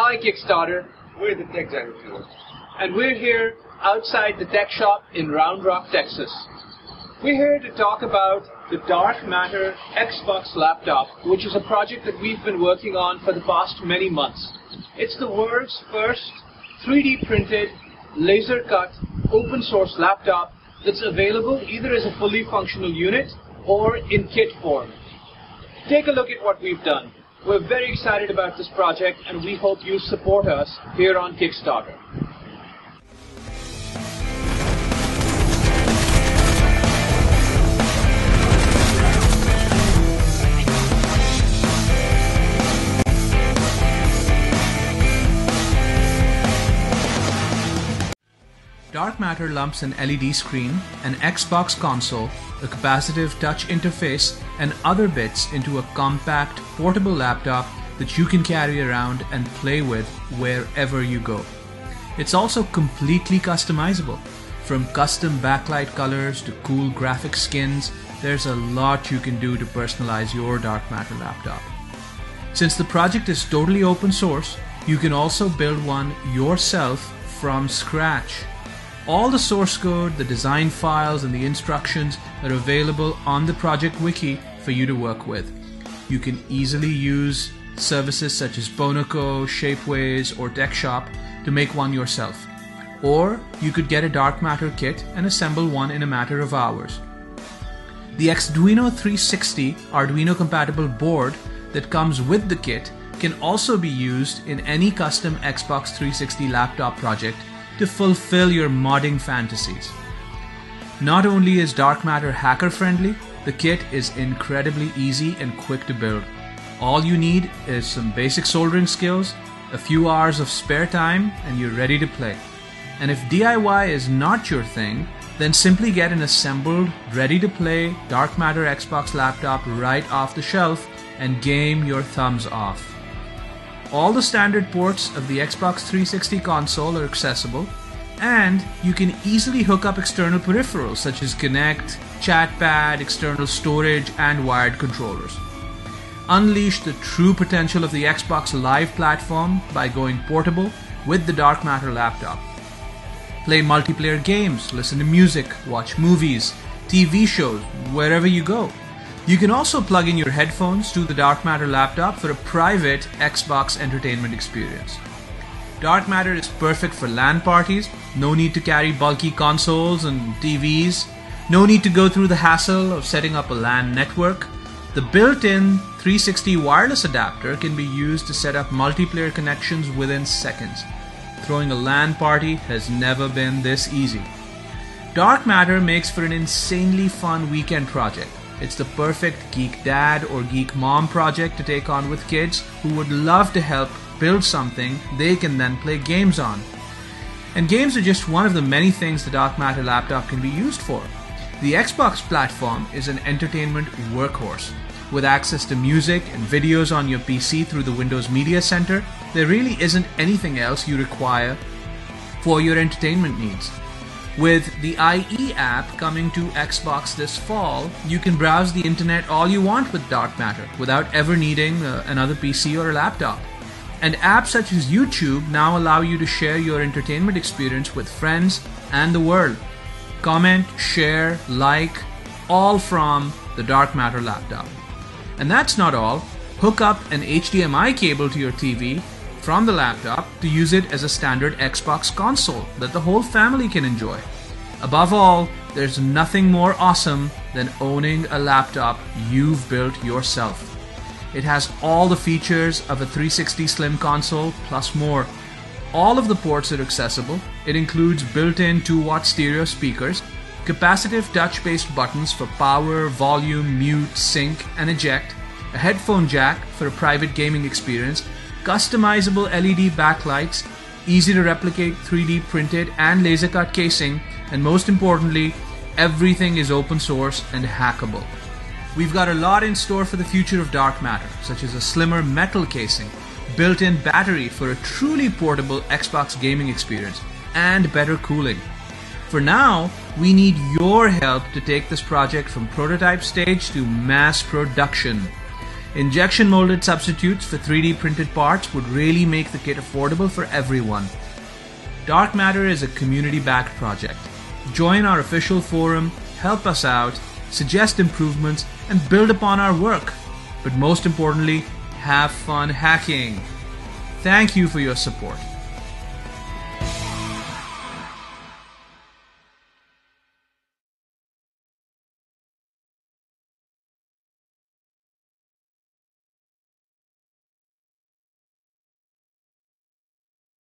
Hi, Kickstarter. We're the Tech Jungle. And we're here outside the TechShop in Round Rock, Texas. We're here to talk about the Dark Matter Xbox laptop, which is a project that we've been working on for the past many months. It's the world's first 3D printed, laser cut, open source laptop that's available either as a fully functional unit or in kit form. Take a look at what we've done. We're very excited about this project and we hope you support us here on Kickstarter. Dark Matter lumps an LED screen, an Xbox console, a capacitive touch interface, and other bits into a compact, portable laptop that you can carry around and play with wherever you go. It's also completely customizable. From custom backlight colors to cool graphic skins, there's a lot you can do to personalize your Dark Matter laptop. Since the project is totally open source, you can also build one yourself from scratch. All the source code, the design files, and the instructions are available on the project wiki for you to work with. You can easily use services such as Ponoko, Shapeways, or TechShop to make one yourself. Or you could get a dark matter kit and assemble one in a matter of hours. The Xduino 360 Arduino compatible board that comes with the kit can also be used in any custom Xbox 360 laptop project to fulfill your modding fantasies. Not only is dark matter hacker friendly, the kit is incredibly easy and quick to build. All you need is some basic soldering skills, a few hours of spare time, and you're ready to play. And if DIY is not your thing, then simply get an assembled, ready to play Dark Matter Xbox laptop right off the shelf and game your thumbs off. All the standard ports of the Xbox 360 console are accessible, and you can easily hook up external peripherals such as Kinect, Chatpad, external storage, and wired controllers. Unleash the true potential of the Xbox Live platform by going portable with the Dark Matter laptop. Play multiplayer games, listen to music, watch movies, TV shows, wherever you go. You can also plug in your headphones to the Dark Matter laptop for a private Xbox entertainment experience. Dark Matter is perfect for LAN parties, no need to carry bulky consoles and TVs, no need to go through the hassle of setting up a LAN network. The built in 360 wireless adapter can be used to set up multiplayer connections within seconds. Throwing a LAN party has never been this easy. Dark Matter makes for an insanely fun weekend project. It's the perfect geek dad or geek mom project to take on with kids who would love to help build something they can then play games on. And games are just one of the many things the Dark Matter laptop can be used for. The Xbox platform is an entertainment workhorse. With access to music and videos on your PC through the Windows Media Center, there really isn't anything else you require for your entertainment needs. With the IE app coming to Xbox this fall, you can browse the internet all you want with Dark Matter without ever needing uh, another PC or a laptop. And apps such as YouTube now allow you to share your entertainment experience with friends and the world. Comment, share, like, all from the Dark Matter laptop. And that's not all. Hook up an HDMI cable to your TV from the laptop to use it as a standard Xbox console that the whole family can enjoy. Above all, there's nothing more awesome than owning a laptop you've built yourself. It has all the features of a 360 Slim console plus more. All of the ports are accessible. It includes built in 2 watt stereo speakers, capacitive touch based buttons for power, volume, mute, sync, and eject, a headphone jack for a private gaming experience, customizable LED backlights, easy to replicate 3D printed and laser cut casing, and most importantly, everything is open source and hackable. We've got a lot in store for the future of dark matter, such as a slimmer metal casing, built in battery for a truly portable Xbox gaming experience, and better cooling. For now, we need your help to take this project from prototype stage to mass production. Injection molded substitutes for 3D printed parts would really make the kit affordable for everyone. Dark Matter is a community backed project. Join our official forum, help us out, suggest improvements, and build upon our work. But most importantly, have fun hacking. Thank you for your support.